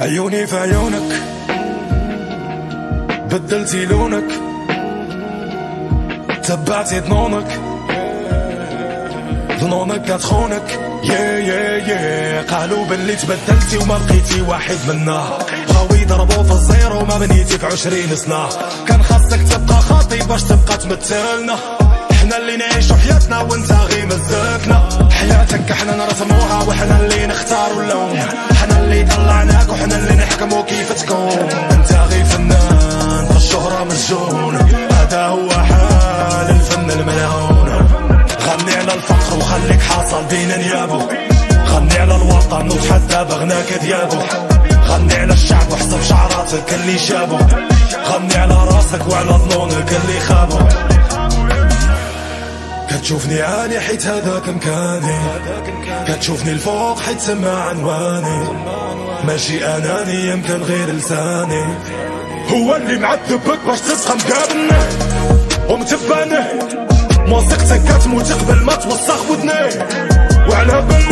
عيوني في عيونك بدلتي لونك تبعتي ظنونك ظنونك كتخونك يا يا يا قالوا باللي تبدلتي وما بقيتي واحد منا. بغاو يضربوا في الزيرو ما بنيتي في عشرين سنة. كان خاصك تبقى خاطي باش تبقى تمثلنا إحنا اللي نعيشو حياتنا وانت غير مزاكنا حياتك إحنا نرسموها وحنا اللي نختاروا اللون. إحنا اللي طلعناك وحنا اللي نحكمو كيف تكون أنت غير فنان في الشهرة مسجون هذا هو حال الفن الملعون غني على الفقر وخليك حاصل بين نيابو غني على الوطن وتحدى بغناك ديابو. غني على الشعب وحسب شعراتك اللي شابو. غني على راسك وعلى ظنونك اللي خابو. كتشوفني عالي حيت هذاك مكاني. كتشوفني الفوق حيت سما عنواني. ماشي أناني يمكن غير لساني. هو اللي معذبك باش تبقى مقابلني ومتباني موسيقتك كتموت قبل ما توسخ ودني. وعلى بالي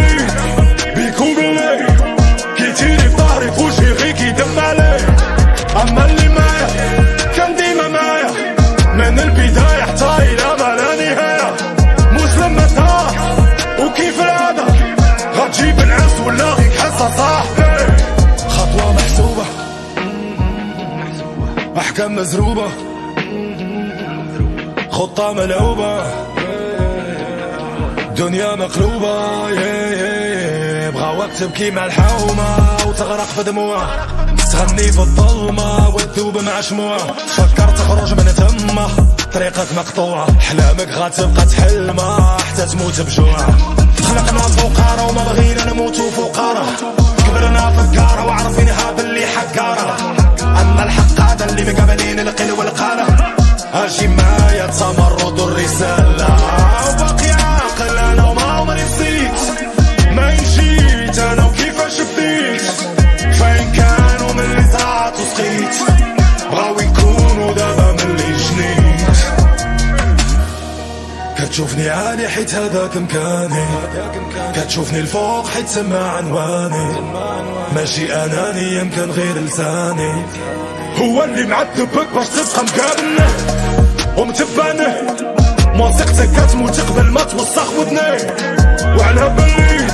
مزروبة. خطة ملعوبة. دنيا مقلوبة. بغاوك تبكي مع الحومة وتغرق في دموع. تغني في الظلمة وتذوب مع شموع. تفكر تخرج من تما طريقك مقطوعة أحلامك غتبقى تحلمة. حتى تموت بجوع. خلقنا فقارة وما بغينا نموتو فقارة. كبرنا فكارة وعارفينها باللي حكارة أما الحق اللي مقابلين القل والقالة أجي معايا تمرد الرسالة. وباقي عاقل أنا وما عمري نسيت. ما جيت أنا وكيفاش بديت فين كانوا من اللي زعت وسقيت. بغاو يكونوا دابا من اللي جنيت. كتشوفني عالي حيت هذاك مكاني. كتشوفني الفوق حيت سما عنواني. ماشي أناني يمكن غير لساني. هو اللي معذبك باش تبقى مقابلني ومتباني موسيقتك كتموت قبل ما توسخ ودني وعلى بالي.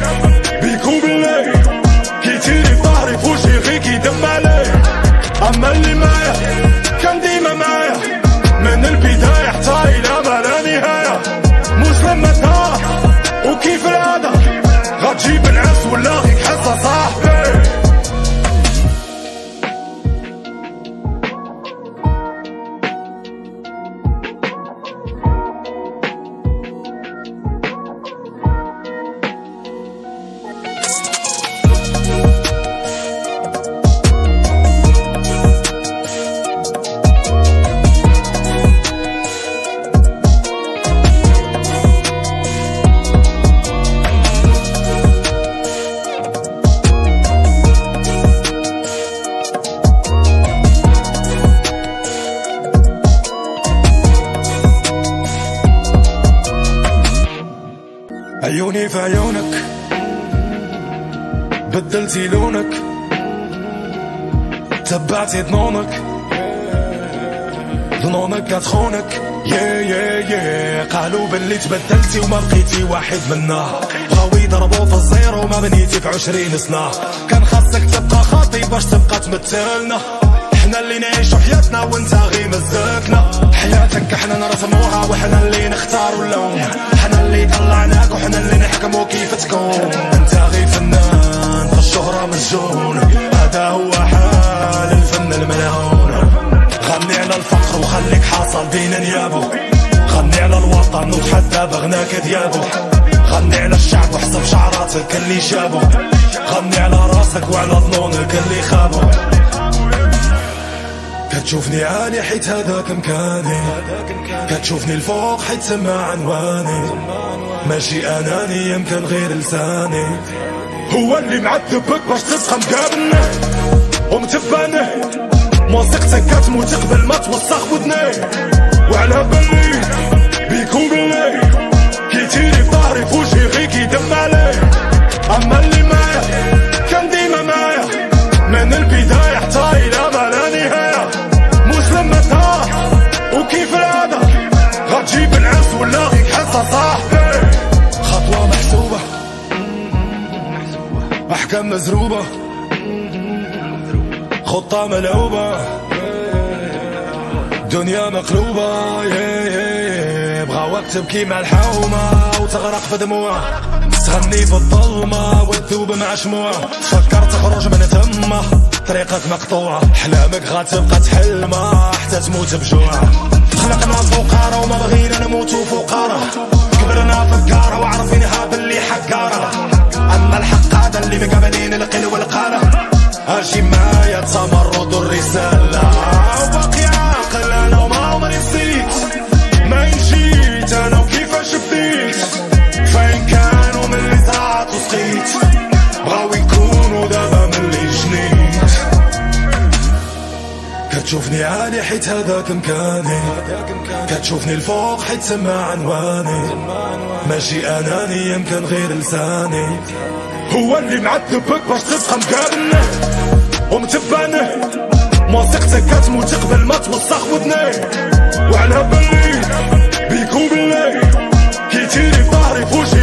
عيوني في عيونك بدلتي لونك تبعتي ظنونك ظنونك كتخونك يا يا يا قالوا باللي تبدلتي وما بقيتي واحد منا. بغاو يضربوا في الزيرو ما بنيتي في عشرين سنة. كان خاصك تبقى خاطي باش تبقى تمثلنا إحنا اللي نعيشو حياتنا وانت غير مزاكنا حياتك إحنا نرسموها وحنا اللي نختاروا اللون. نحكمو كيف تكون أنت غير فنان في الشهرة مسجون هذا هو حال الفن الملعون. غني على الفقر وخليك حاصل بين نيابو غني على الوطن وتحدى بغناك ديابو غني على الشعب وحسب شعراتك اللي شابو غني على راسك وعلى ظنونك اللي خابو كتشوفني عالي حيت هذاك مكاني. كتشوفني الفوق حيت سما عنواني. ماشي اناني يمكن غير لساني. هو اللي معذبك باش تبقى مقابلني ومتباني موسيقتك كتموت قبل ما توسخ ودني. وعلى بالي بيكون باللي كيتيري في ظهري في وجهي غير كيدم عليه أما اللي مزروبة. خطة ملعوبة. دنيا مقلوبة. بغاو تبكي مع الحومة وتغرق في دموع. تغني في الظلمة وتذوب مع شموع. تفكر تخرج من تمه طريقك مقطوعة احلامك غتبقى تحلمة. حتى تموت بجوع. خلقنا فقارة وما بغينا نموتو فقارة. كبرنا فكارة وعارفينها باللي حكارة أما الحق اللي مقابلين القل والقارة. أجي معايا تمرد الرسالة وباقي عاقل أنا وما عمري نسيت. ما جيت أنا وكيفاش بديت فين كانوا من اللي زرعت وسقيت؟ بغاو كتشوفني عالي حيت هذاك مكاني كتشوفني الفوق حيت سمع عنواني. ماشي اناني يمكن غير لساني. هو اللي معذبك باش تبقى مقابلني ومتبعني موثقتك كتموت قبل ما توسخ ودني. وعلى بالي بيكون باللي كيتيري في ظهري فوجي.